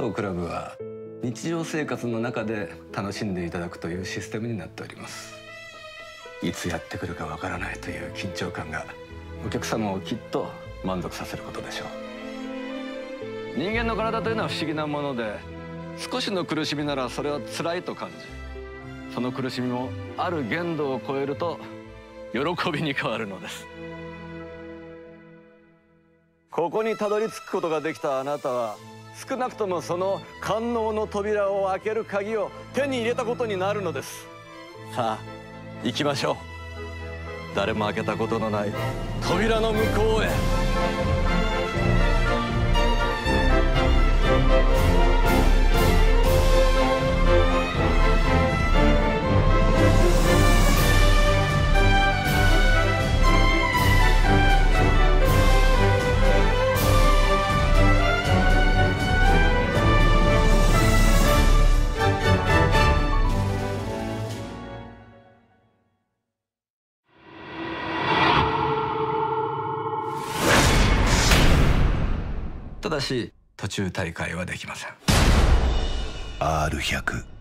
当クラブは日常生活の中で楽しんでいただくというシステムになっております。いつやってくるかわからないという緊張感がお客様をきっと満足させることでしょう。人間の体というのは不思議なもので少しの苦しみならそれは辛いと感じその苦しみもある限度を超えると喜びに変わるのです。ここにたどり着くことができたあなたは少なくともその官能の扉を開ける鍵を手に入れたことになるのです。さあ行きましょう。誰も開けたことのない扉の向こうへ。だし途中大会はできません。R100